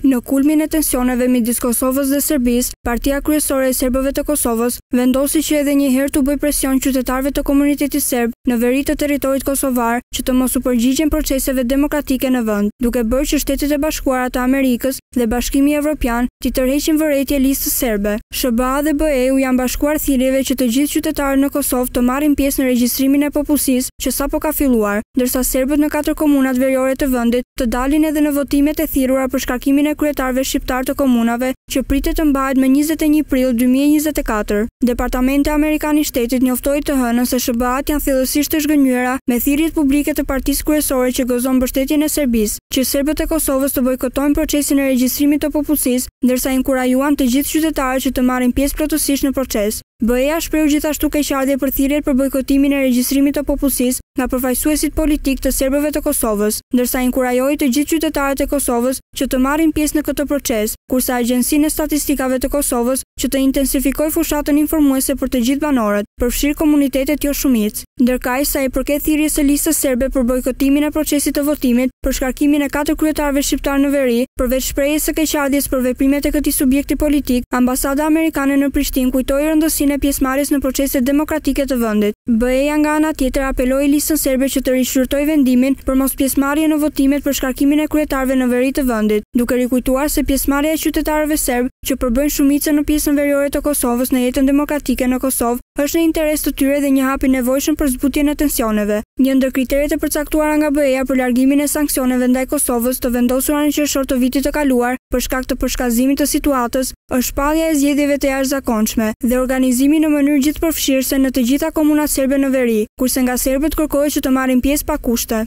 Në kulmin e tensioneve midis Kosovës dhe Serbisë, partia kryesore e serbëve të Kosovës vendosi që edhe një herë t'u bëjë presion qytetarëve të komunitetit serb në veri të territorit kosovar që të mos u përgjigjen proceseve demokratike në vend, duke bërë që Shtetet e Bashkuara të Amerikës dhe Bashkimi Evropian t'i tërheqin vërejtje Listës Serbe. SHBA dhe BE u janë bashkuar thirrjeve që të gjithë qytetarët në Kosovë të marrin pjesë në regjistrimin e popullsisë, që sapo ka filluar, ndërsa serbët në katër komunat veriore të vendit të dalin edhe në votimet e thirrura për shkarkimin e kryetarëve shqiptarë të komunave që pritet të mbahet më njëzet e një prill dy mijë e njëzet e katër. Departamenti Amerikan i Shtetit njoftoi të hënën se SHBA-të janë thellësisht të zhgënjyera me thirrjet publike të partisë kryesore që gëzon mbështetjen e Serbisë, që serbët e Kosovës të bojkotojnë procesin e regjistrimit të popullsisë, ndërsa inkurajuan të gjithë qytetarët që të marrin pjesë plotësisht në proces. BE-ja shprehu gjithashtu keqardhje për thirrjet për bojkotimin e regjistrimit të popullsisë nga përfaqësuesit politikë të serbëve të Kosovës, ndërsa inkurajoi të gjithë qytetarët e Kosovës që të marrin pjesë në këtë proces, kurse Agjencinë e Statistikave të Kosovës që të intensifikojë fushatën informuese për të gjithë banorët, përfshirë komunitetet jo-shumicë. Ndërkaq, sa i përket thirrjes së Listës Serbe për bojkotimin e procesit të votimit, për shkarkimin e katër kryetarëve shqiptarë në veri, përveç shprehjes së keqardhjes për veprimet e këtij subjekti politik, Ambasada Amerikane në Prishtinë kujtoi rëndësinë e pjesëmarrjes në proceset demokratike të vendit. BE-ja nga ana tjetër apeloi Listën Serbe që të rishqyrtojë vendimin për mospjesëmarrje në votimet për shkarkimin e kryetarëve në veri të vendit, duke rikujtuar se pjesëmarrja e qytetarëve serbë që përbëjnë shumicën në pjesën veriore të Kosovës në jetën demokratike në Kosovë, është në interes të tyre dhe një hap i nevojshëm për zbutjen e tensioneve. Një ndër kriteret e përcaktuara nga BE-ja për largimin e sanksioneve ndaj Kosovës, të vendosura në qershor të vitit të kaluar për shkak të përshkallëzimit të situatës, është shpallja e zgjedhjeve të jashtëzakonshme dhe organizimi në mënyrë gjithëpërfshirëse në të gjitha komunat serbe në veri, kurse nga serbët kërkohet që të marrin pjesë pa kushte.